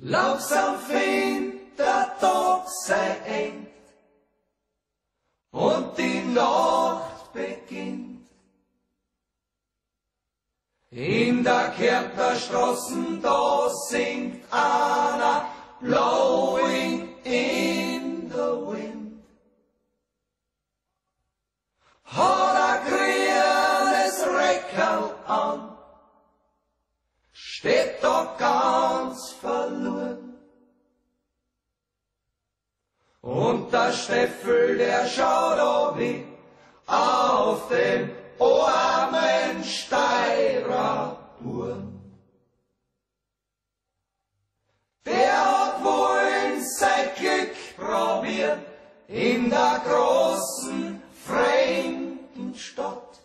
Langsam findet der Tag sein End und die Nacht beginnt. In der Kärntner Straßen, da singt einer Blowing Und der Steffel, der schaut auf wie auf den armen Steirer Buren. Der hat wohl sein Glück probiert in der großen, fremden Stadt.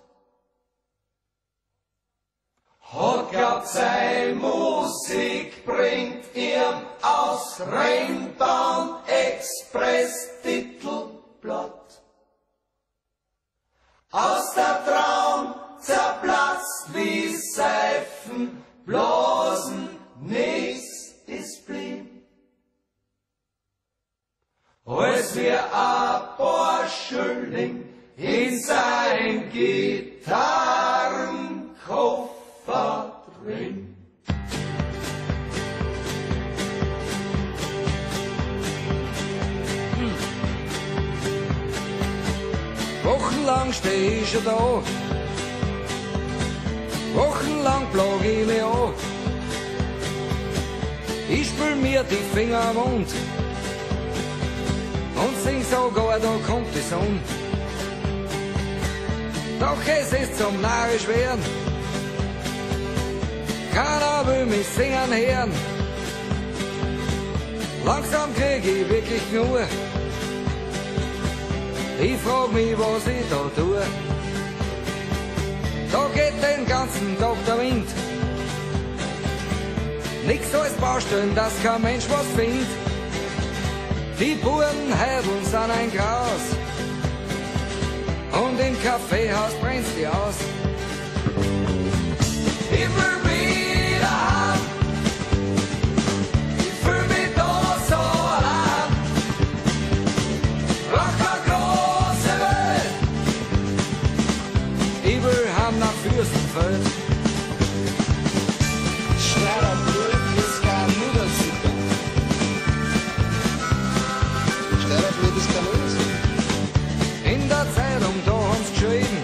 Hat glaubt, sein Musik bringt ihm aus Rheinbahn Express wie Seifen, bloßen nichts ist blieb. Als wir ein paar Schilling in sein Gitarrenkoffer drin. Wochenlang steh ich schon da. Wochenlang plag ich mich an. Ich spül mir die Finger wund und sing sogar, da kommt die Sonne. Doch es ist zum narrisch werden. Keiner will mich singen hören. Langsam krieg ich wirklich nur. Ich frag mich, was ich da tue. Da geht den ganzen Tag der Wind. Nix als Baustellen, dass kein Mensch was findet. Die Burenhädeln sind ein Gras. Und im Kaffeehaus brennt's die aus. Immer Fürstenfeld. Schneller kein Nudelsuppe. Schneller kein Nudelsuppe. In der Zeitung, da haben's geschrieben.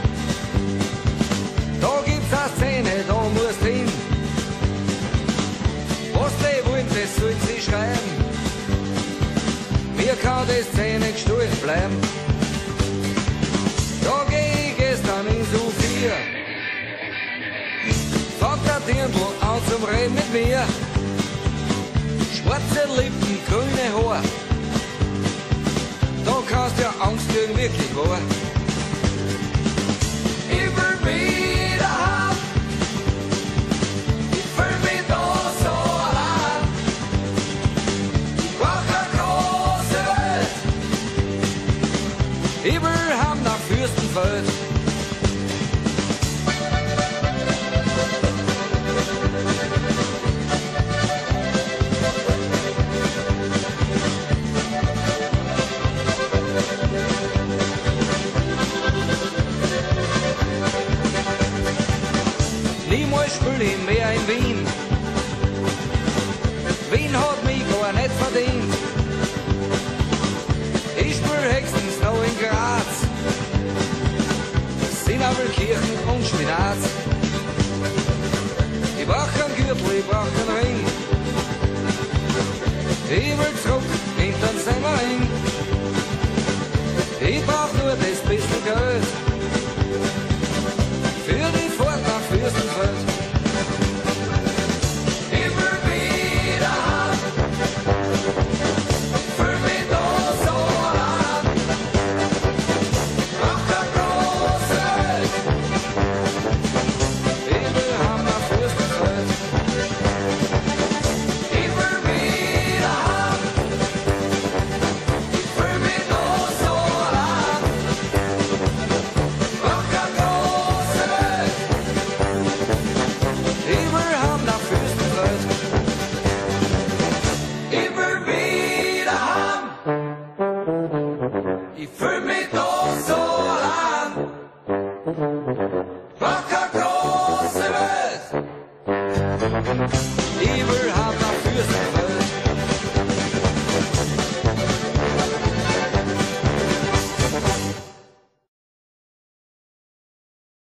Da gibt's eine Szene, da musst hin. Was die wollen, das soll sie schreiben. Mir kann die Szene gestohlen bleiben. Dirndl an zum Reden mit mir. Schwarze Lippen, grüne Haar. Da kannst du ja Angst kriegen, wirklich wahr. Immer wieder heim. Ich fühl mich so allein. Ich große Welt. Ich will heim nach Fürstenfeld. Niemals spül ich mehr in Wien. Wien hat mich gar nicht verdient. Ich spül höchstens noch in Graz. Sinabelkirchen und Spinat. Ich brauch keinen Gürtel, ich brauch keinen Ring. Ich will zurück Il